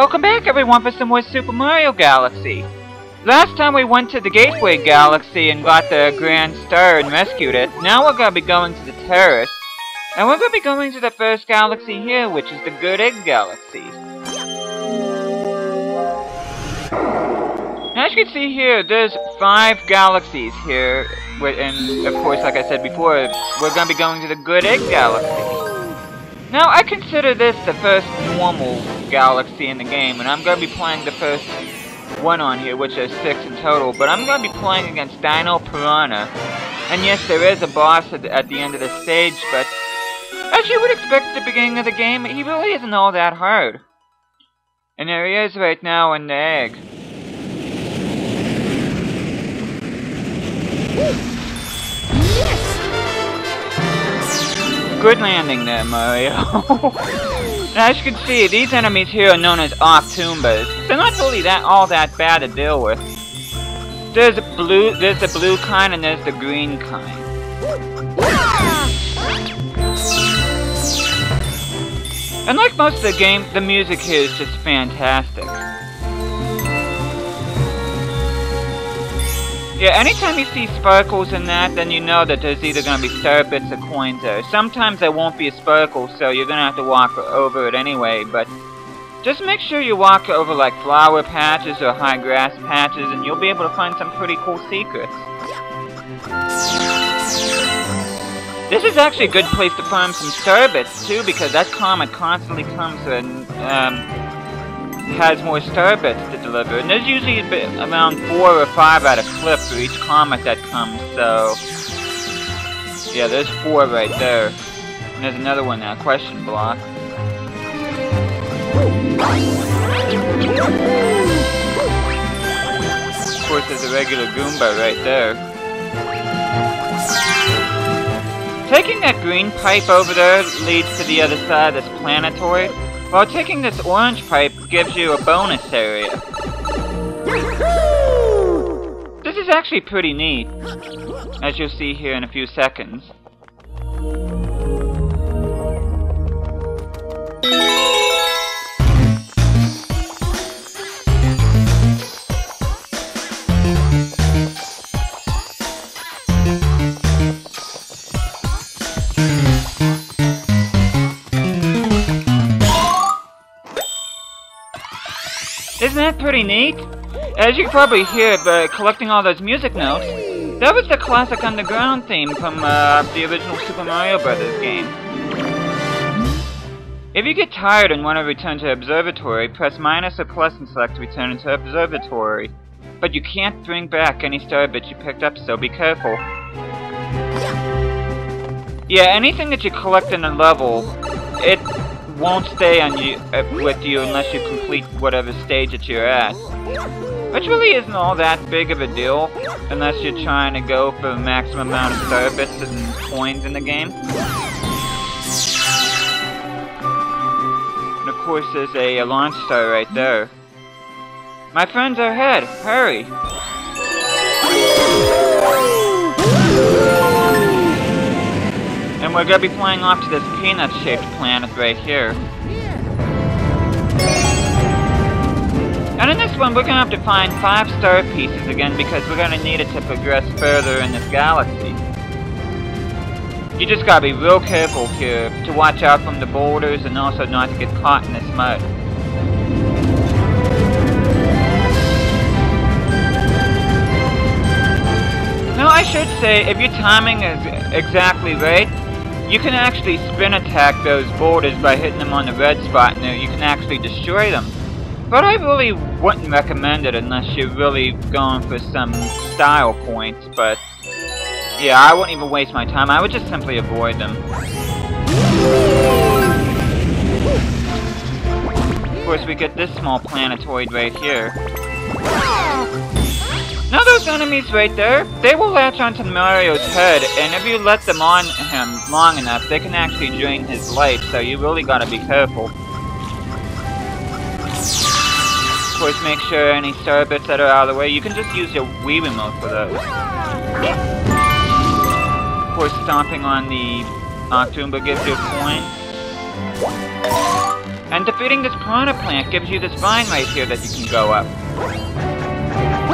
welcome back everyone for some more Super Mario Galaxy. Last time we went to the Gateway Galaxy and got the Grand Star and rescued it. Now we're gonna be going to the Terrace. And we're gonna be going to the first galaxy here, which is the Good Egg Galaxy. As you can see here, there's five galaxies here. And of course, like I said before, we're gonna be going to the Good Egg Galaxy. Now, I consider this the first normal galaxy in the game, and I'm going to be playing the first one on here, which is six in total, but I'm going to be playing against Dino Piranha. And yes, there is a boss at the, at the end of the stage, but as you would expect at the beginning of the game, he really isn't all that hard. And there he is right now in the egg. Good landing there, Mario. As you can see, these enemies here are known as Octoombas. They're not really that all that bad to deal with. There's the blue, there's the blue kind, and there's the green kind. And like most of the game, the music here is just fantastic. Yeah, anytime you see sparkles in that, then you know that there's either going to be star bits or coins there. Sometimes there won't be a sparkle, so you're going to have to walk over it anyway, but just make sure you walk over like flower patches or high grass patches, and you'll be able to find some pretty cool secrets. This is actually a good place to farm some star bits, too, because that comet constantly comes and, um, has more star bits to deliver. And there's usually around four or five at a clip for each comet that comes, so... Yeah, there's four right there. And there's another one now, question block. Of course, there's a regular Goomba right there. Taking that green pipe over there leads to the other side of this planetoid. While taking this orange pipe gives you a bonus area. This is actually pretty neat, as you'll see here in a few seconds. That pretty neat? As you probably hear by collecting all those music notes, that was the classic underground theme from uh, the original Super Mario Brothers game. If you get tired and want to return to Observatory, press minus or plus and select to return into Observatory. But you can't bring back any star bits you picked up, so be careful. Yeah, anything that you collect in a level, it won't stay on you uh, with you unless you complete whatever stage that you're at. Which really isn't all that big of a deal, unless you're trying to go for the maximum amount of star bits and coins in the game. And of course there's a, a launch star right there. My friends are ahead! Hurry! And we're gonna be flying off to this peanut-shaped planet right here. And in this one, we're gonna have to find five star pieces again because we're gonna need it to progress further in this galaxy. You just gotta be real careful here to watch out from the boulders and also not to get caught in this mud. Now I should say, if your timing is exactly right, you can actually spin attack those boulders by hitting them on the red spot and you can actually destroy them. But I really wouldn't recommend it unless you're really going for some style points, but yeah, I wouldn't even waste my time. I would just simply avoid them. Of course, we get this small planetoid right here. Those enemies right there, they will latch onto Mario's head, and if you let them on him long enough, they can actually drain his life, so you really gotta be careful. Of course, make sure any star bits that are out of the way, you can just use your Wii remote for those. Of course, stomping on the Octoomba gives you a point. And defeating this piranha plant gives you this vine right here that you can go up.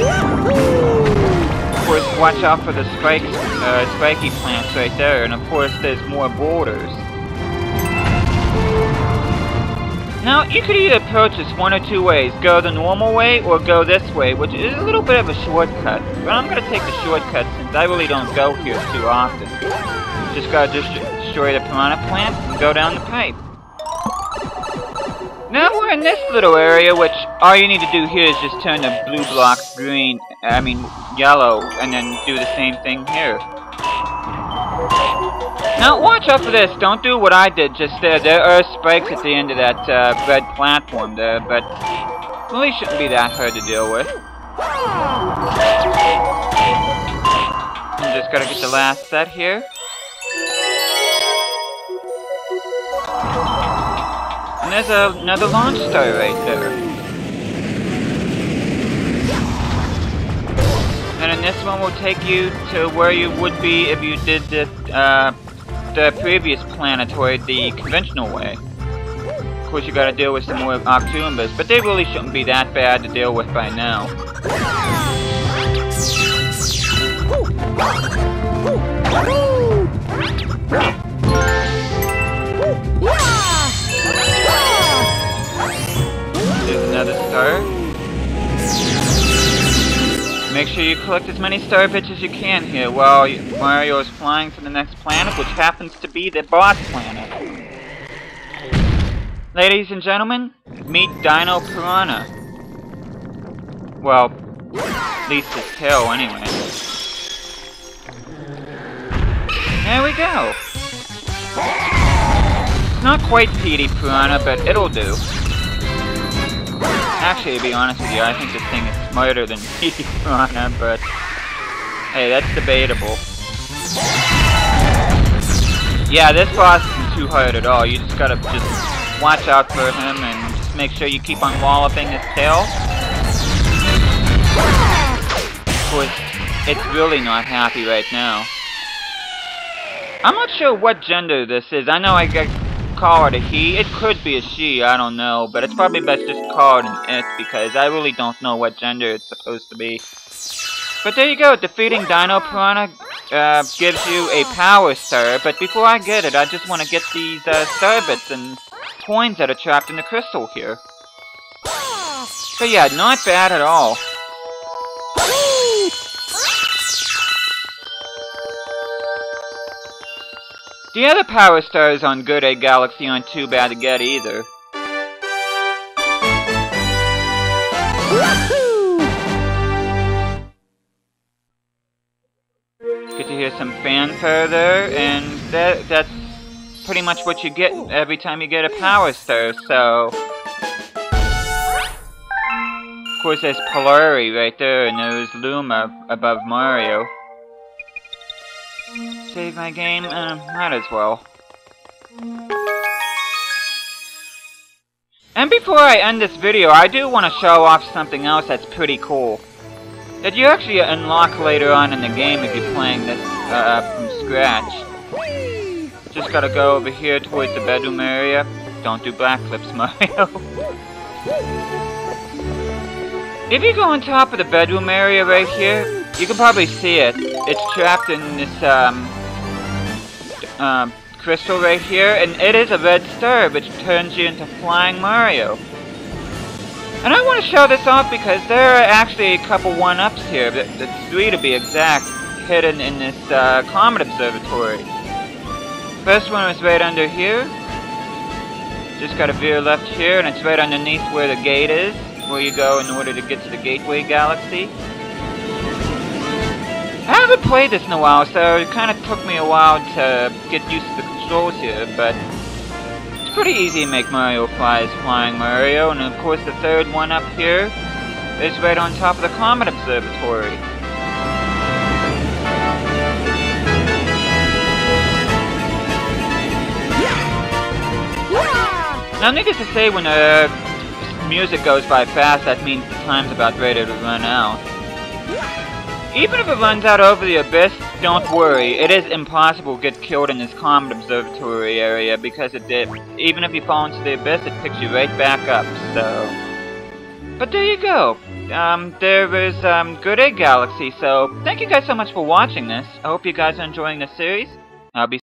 Of course, watch out for the spikes, uh, spiky plants right there, and of course there's more boulders. Now, you could either approach this one or two ways. Go the normal way, or go this way, which is a little bit of a shortcut. But I'm gonna take the shortcut since I really don't go here too often. Just gotta just destroy the piranha plant and go down the pipe. Now we're in this little area, which all you need to do here is just turn the blue blocks green, I mean yellow, and then do the same thing here. Now watch out for this, don't do what I did just there. There are spikes at the end of that uh, red platform there, but really shouldn't be that hard to deal with. I'm just gotta get the last set here. And there's a, another launch star right there. This one will take you to where you would be if you did the uh, the previous planetoid the conventional way. Of course, you gotta deal with some more Octoombas, but they really shouldn't be that bad to deal with by now. You collect as many star bits as you can here while Mario is flying to the next planet, which happens to be the boss planet. Ladies and gentlemen, meet Dino Piranha. Well, at least his tail anyway. There we go. Not quite Petey Piranha, but it'll do. Actually, to be honest with you, I think this thing is smarter than Piranha, but hey, that's debatable. Yeah, this boss isn't too hard at all. You just gotta just watch out for him and just make sure you keep on walloping his tail. Of course, it's really not happy right now. I'm not sure what gender this is. I know I got call it a he. It could be a she, I don't know. But it's probably best just call it an it because I really don't know what gender it's supposed to be. But there you go, defeating Dino Piranha uh, gives you a Power Star. But before I get it, I just want to get these uh, star bits and coins that are trapped in the crystal here. So yeah, not bad at all. The other power stars on Good Egg Galaxy aren't too bad to get either. Get to hear some fanfare there, and that that's pretty much what you get every time you get a power star, so... Of course there's Polari right there, and there's Luma above Mario save my game? Uh, might as well. And before I end this video, I do want to show off something else that's pretty cool. That you actually unlock later on in the game if you're playing this uh, from scratch. Just gotta go over here towards the bedroom area. Don't do backflips, Mario. if you go on top of the bedroom area right here, you can probably see it. It's trapped in this um, um, crystal right here, and it is a red star, which turns you into Flying Mario. And I want to show this off because there are actually a couple one-ups here, that's three to be exact, hidden in this uh, Comet Observatory. First one is right under here. Just gotta veer left here, and it's right underneath where the gate is, where you go in order to get to the Gateway Galaxy. Haven't played this in a while, so it kind of took me a while to get used to the controls here, but it's pretty easy to make Mario fly as Flying Mario, and of course the third one up here is right on top of the Comet Observatory. Now, needless to say, when the music goes by fast, that means the time's about ready to run out. Even if it runs out over the abyss, don't worry. It is impossible to get killed in this Comet Observatory area because it did. Even if you fall into the abyss, it picks you right back up. So, but there you go. Um, there is um, Good Egg Galaxy. So thank you guys so much for watching this. I hope you guys are enjoying the series. I'll be